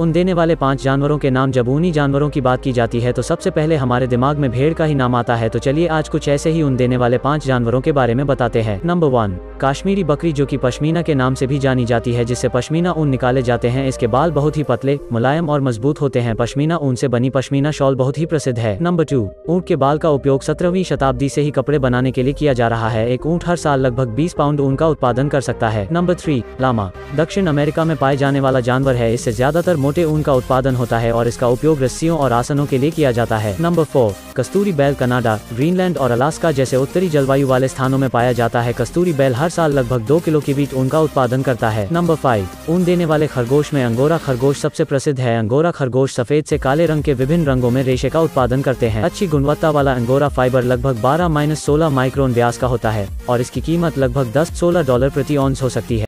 उन देने वाले पाँच जानवरों के नाम जब ऊनी जानवरों की बात की जाती है तो सबसे पहले हमारे दिमाग में भेड़ का ही नाम आता है तो चलिए आज कुछ ऐसे ही उन देने वाले पाँच जानवरों के बारे में बताते हैं। नंबर वन काश्मीरी बकरी जो कि पश्मीना के नाम से भी जानी जाती है, जिससे पश्मीना ऊन निकाले जाते हैं। इसके बाल बहुत ही पतले, मुलायम और मज़बूत होते हैं। पश्मीना ऊन से बनी पश्मीना शॉल बहुत ही प्रसिद्ध है। नंबर टू, ऊँट के बाल का उपयोग सत्रहवीं शताब्दी से ही कपड़े बनाने के लिए किया जा रहा है। एक ऊँट हर साल लगभग बीस पाउंड ऊन का उत्पादन कर सकता है। नंबर थ्री, लामा, दक्षिण अमेरिका में पाए जाने वाला जानवर है। इससे ज़्यादातर मोटे ऊन का उत्पादन होता है और इसका उपयोग रस्सियों और आसनों के लिए किया जाता है। नंबर फोर कस्तूरी बैल कनाडा, ग्रीनलैंड और अलास्का जैसे उत्तरी जलवायु वाले स्थानों में पाया जाता है। कस्तूरी बैल हर साल लगभग दो किलो की बीच ऊन का उत्पादन करता है। नंबर फाइव, ऊन देने वाले खरगोश में अंगोरा खरगोश सबसे प्रसिद्ध है। अंगोरा खरगोश सफ़ेद से काले रंग के विभिन्न रंगों में रेशे का उत्पादन करते हैं। अच्छी गुणवत्ता वाला अंगोरा फाइबर लगभग बारह माइनस सोलह माइक्रोन व्यास का होता है और इसकी कीमत लगभग दस सोलह डॉलर प्रति ऑन्स हो सकती है।